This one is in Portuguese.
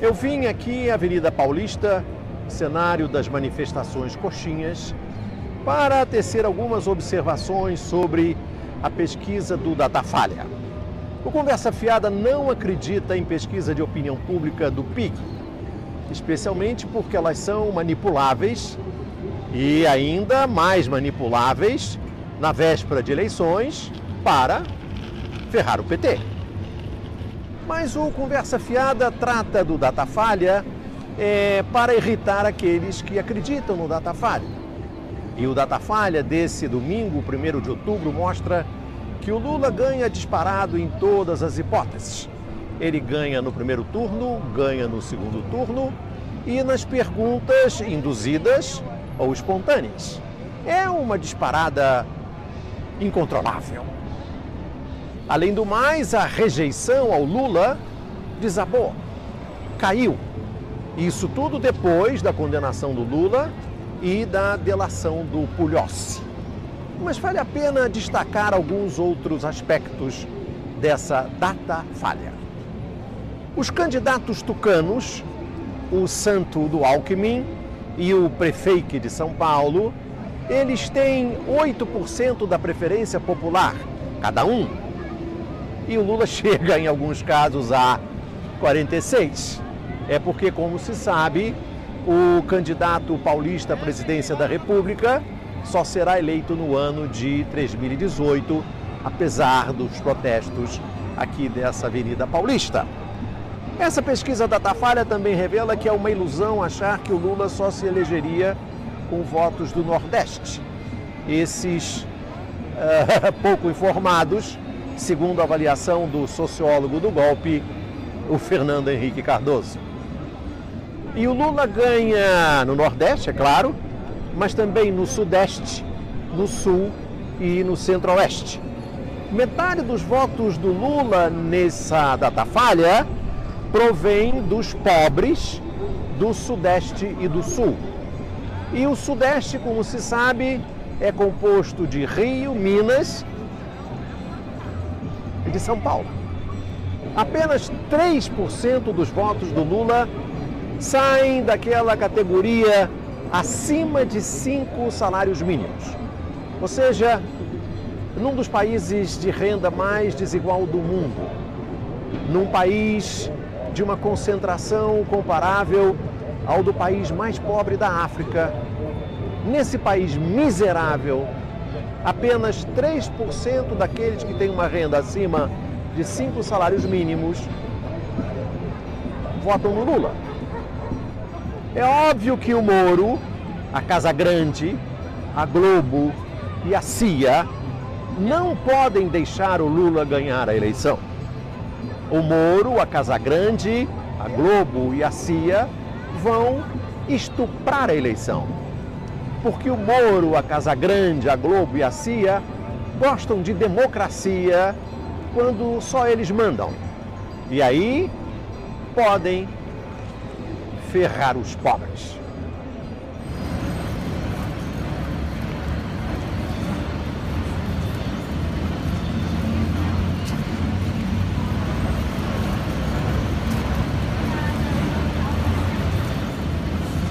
Eu vim aqui, Avenida Paulista, cenário das manifestações coxinhas, para tecer algumas observações sobre a pesquisa do Datafolha. O Conversa Fiada não acredita em pesquisa de opinião pública do PIG, especialmente porque elas são manipuláveis e ainda mais manipuláveis na véspera de eleições para ferrar o PT. Mas o Conversa Fiada trata do Datafolha é, para irritar aqueles que acreditam no Datafolha. E o Datafolha desse domingo, 1 de outubro, mostra que o Lula ganha disparado em todas as hipóteses. Ele ganha no primeiro turno, ganha no segundo turno e nas perguntas induzidas ou espontâneas. É uma disparada incontrolável. Além do mais, a rejeição ao Lula desabou, caiu. Isso tudo depois da condenação do Lula e da delação do Pulhossi. Mas vale a pena destacar alguns outros aspectos dessa data falha. Os candidatos tucanos, o santo do Alckmin e o prefeito de São Paulo, eles têm 8% da preferência popular, cada um. E o Lula chega, em alguns casos, a 46%. É porque, como se sabe, o candidato paulista à presidência da República só será eleito no ano de 2018, apesar dos protestos aqui dessa Avenida Paulista. Essa pesquisa da Tafalha também revela que é uma ilusão achar que o Lula só se elegeria com votos do Nordeste. Esses uh, pouco informados, segundo a avaliação do sociólogo do golpe, o Fernando Henrique Cardoso. E o Lula ganha no Nordeste, é claro, mas também no Sudeste, no Sul e no Centro-Oeste. Metade dos votos do Lula nessa data falha provém dos pobres do Sudeste e do Sul. E o Sudeste, como se sabe, é composto de Rio, Minas de São Paulo. Apenas 3% dos votos do Lula saem daquela categoria acima de cinco salários mínimos. Ou seja, num dos países de renda mais desigual do mundo, num país de uma concentração comparável ao do país mais pobre da África, nesse país miserável, apenas 3% daqueles que têm uma renda acima de cinco salários mínimos votam no Lula. É óbvio que o Moro, a Casa Grande, a Globo e a CIA não podem deixar o Lula ganhar a eleição. O Moro, a Casa Grande, a Globo e a CIA vão estuprar a eleição. Porque o Moro, a Casa Grande, a Globo e a CIA gostam de democracia quando só eles mandam. E aí podem ferrar os pobres.